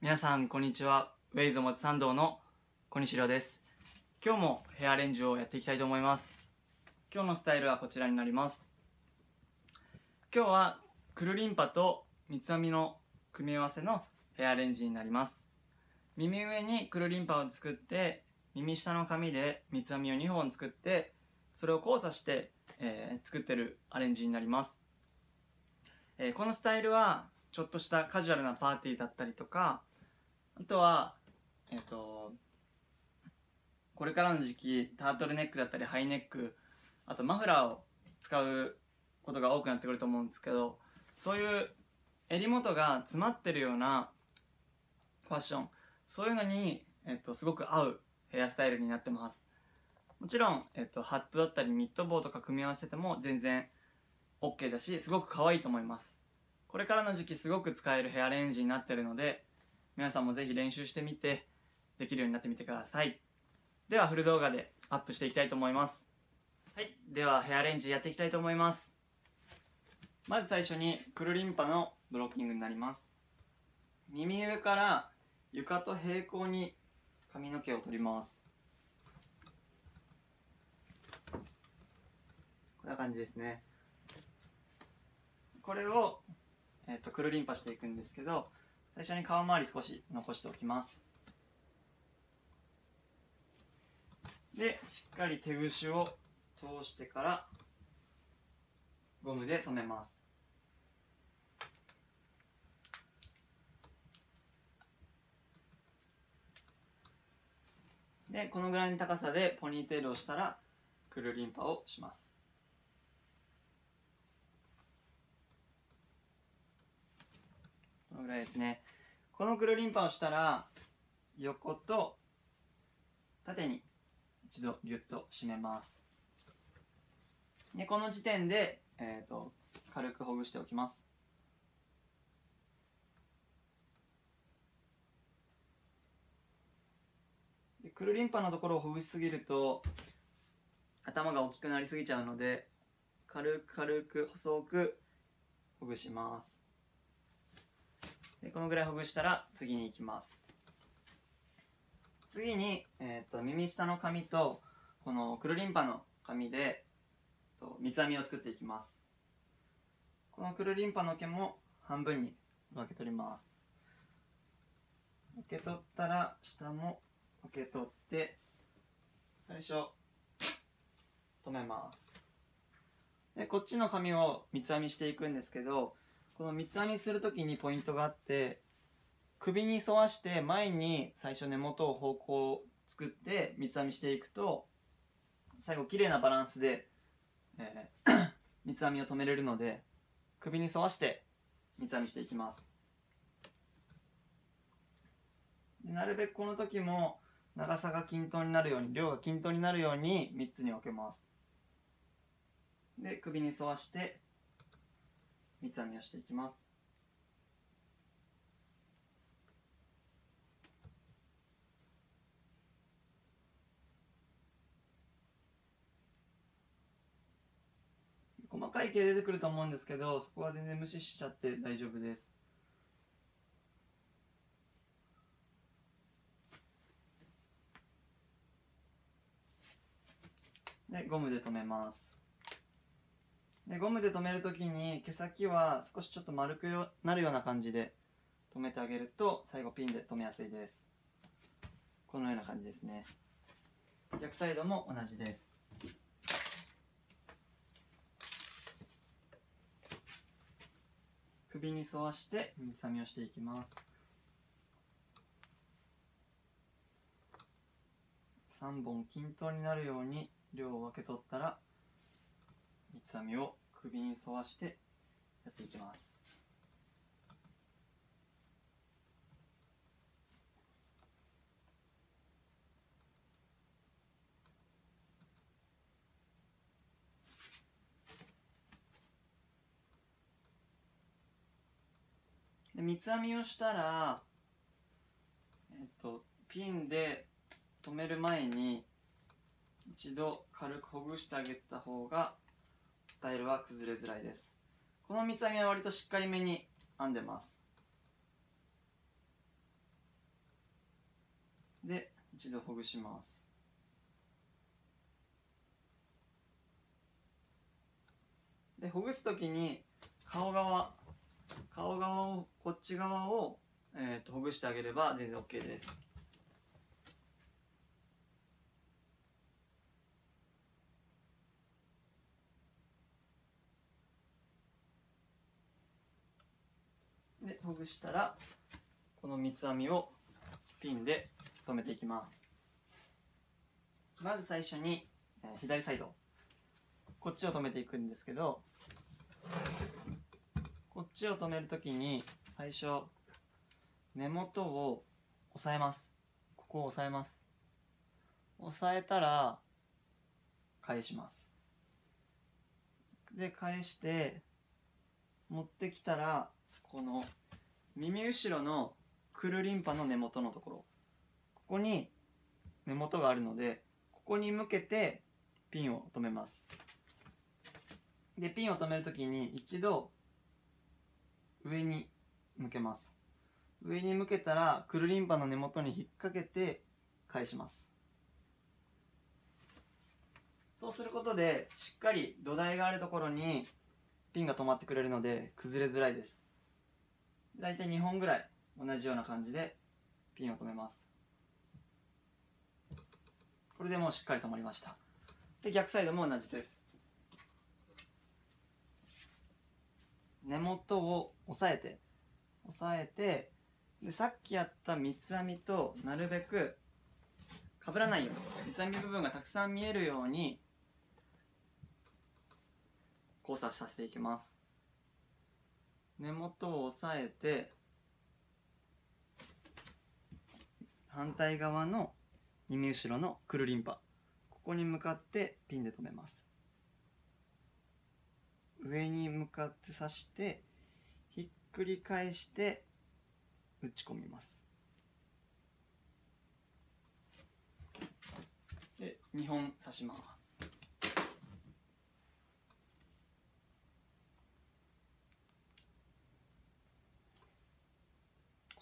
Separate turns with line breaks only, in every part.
皆さんこんにちは。ウェイズ表参道の小西亮です。今日もヘアアレンジをやっていきたいと思います。今日のスタイルはこちらになります。今日はクルリンパと三つ編みの組み合わせのヘアアレンジになります。耳上にクルリンパを作って耳下の紙で三つ編みを2本作ってそれを交差して、えー、作ってるアレンジになります、えー、このスタイルはちょっとしたカジュアルなパーティーだったりとかあとはえっ、ー、とこれからの時期タートルネックだったりハイネックあとマフラーを使うことが多くなってくると思うんですけどそういう襟元が詰まってるようなファッションそういうのに、えっと、すごく合うヘアスタイルになってます。もちろん、えっと、ハットだったりニット帽とか組み合わせても全然 OK だしすごく可愛いと思います。これからの時期すごく使えるヘアレンジになってるので皆さんもぜひ練習してみてできるようになってみてください。ではフル動画でアップしていきたいと思います。はい。ではヘアレンジやっていきたいと思います。まず最初にクルリンパのブロッキングになります。耳上から床と平行に髪の毛を取ります。こんな感じですね。これを、えーと、くるりんぱしていくんですけど最初に顔周り少し残しておきます。でしっかり手ぐしを通してからゴムで留めます。でこのぐらいの高さでポニーテールをしたらくるりんぱをします。のぐらいですね。このくるりんぱをしたら横と縦に一度ギュッと締めます。でこの時点で、えーと軽くほぐしておきます。くるりんぱのところをほぐしすぎると頭が大きくなりすぎちゃうので軽く軽く細くほぐします。でこのぐらいほぐしたら次に行きます。次に、えーと、耳下の髪とこのくるりんぱの髪でと三つ編みを作っていきます。このくるりんぱの毛も半分に分け取ります。受け取ったら下も受け取って最初止めます。でこっちの紙を三つ編みしていくんですけどこの三つ編みする時にポイントがあって首に沿わして前に最初根元を方向を作って三つ編みしていくと最後綺麗なバランスで、えー、三つ編みを止めれるので首に沿わして三つ編みしていきます。なるべくこの時も長さが均等になるように量が均等になるように3つに分けます。で首に沿わして三つ編みをしていきます。細かい毛出てくると思うんですけどそこは全然無視しちゃって大丈夫です。でゴムで留めます。でゴムで留めるときに毛先は少しちょっと丸くなるような感じで留めてあげると最後ピンで留めやすいです。このような感じですね。逆サイドも同じです。首に沿わして三つ編みをしていきます。3本均等になるように量を分け取ったら三つ編みを首に沿わしてやっていきます。で三つ編みをしたら、えっと、ピンで留める前に一度軽くほぐしてあげた方がスタイルは崩れづらいです。この三つ編みは割としっかりめに編んでます。で一度ほぐします。でほぐす時に顔側顔側をこっち側を、えー、とほぐしてあげれば全然 OK ですでほぐしたらこの三つ編みをピンで留めていきます。まず最初に、えー、左サイド。こっちを留めていくんですけどこっちを留めるときに最初根元を押さえます。ここを押さえます。押さえたら返します。で返して持ってきたらこの耳後ろのくるりんぱの根元のところ。ここに根元があるのでここに向けてピンを留めます。でピンを留めるときに一度上に向けます。上に向けたらくるりんぱの根元に引っ掛けて返します。そうすることでしっかり土台があるところにピンが止まってくれるので崩れづらいです。大体2本ぐらい同じような感じでピンを止めます。これでもうしっかり止まりました。で逆サイドも同じです。根元を押さえて押さえてでさっきやった三つ編みとなるべくかぶらないように三つ編み部分がたくさん見えるように交差させていきます。根元を押さえて反対側の耳後ろのくるりんぱ。ここに向かってピンで留めます。上に向かって刺してひっくり返して打ち込みます。で2本刺します。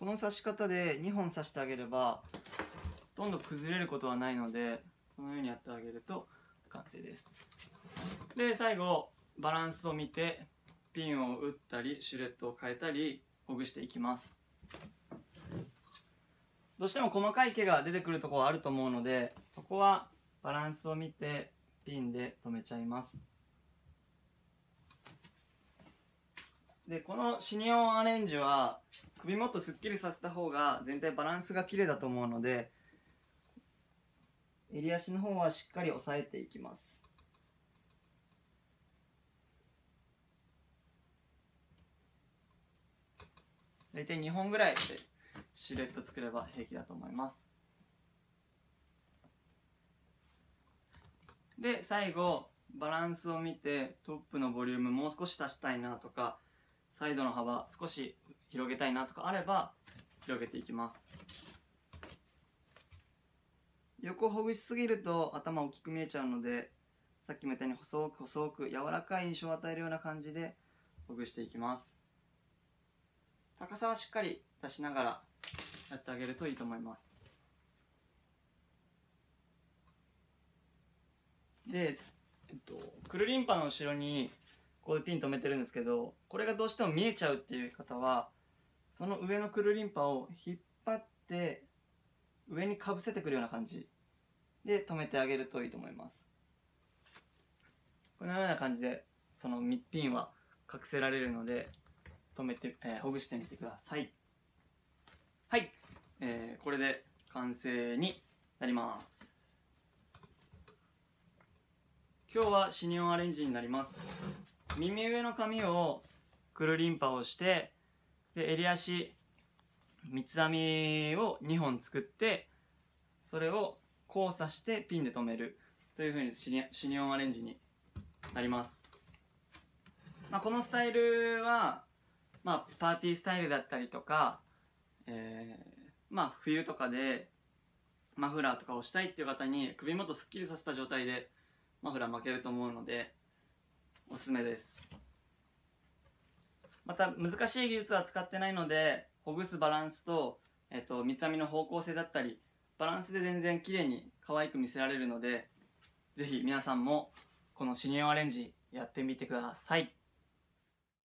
この刺し方で2本刺してあげればほとんど崩れることはないのでこのようにやってあげると完成です。で最後バランスを見てピンを打ったりシュレットを変えたりほぐしていきます。どうしても細かい毛が出てくるところはあると思うのでそこはバランスを見てピンで留めちゃいます。でこのシニオンアレンジは首もっとすっきりさせた方が全体バランスが綺麗だと思うので襟足の方はしっかり押さえていきます。大体2本ぐらいでシルエット作れば平気だと思います。で最後バランスを見てトップのボリュームもう少し足したいなとかサイドの幅少し広げたいなとかあれば広げていきます。横ほぐしすぎると頭大きく見えちゃうのでさっきも言ったように細く細く柔らかい印象を与えるような感じでほぐしていきます。高さはしっかり出しながらやってあげるといいと思います。で、えっと、くるりんぱの後ろにここでピン止めてるんですけどこれがどうしても見えちゃうっていう方はその上のくるりんぱを引っ張って上にかぶせてくるような感じで止めてあげるといいと思います。このような感じでそのピンは隠せられるので止めて、えー、ほぐしてみてください。はい、えー、これで完成になります。今日はシニオンアレンジになります。耳上の髪をくるりんぱをしてで襟足三つ編みを2本作ってそれを交差してピンで留めるというふうにシニシニオンアレンジになります、まあ、このスタイルはまあ、パーティースタイルだったりとか、えー、まあ、冬とかで、マフラーとかをしたいっていう方に首元すっきりさせた状態でマフラー巻けると思うので、おすすめです。また、難しい技術は使ってないので、ほぐすバランスと、え、ー、と、三つ編みの方向性だったり、バランスで全然綺麗に可愛く見せられるので是非皆さんもこのシニアアレンジやってみてください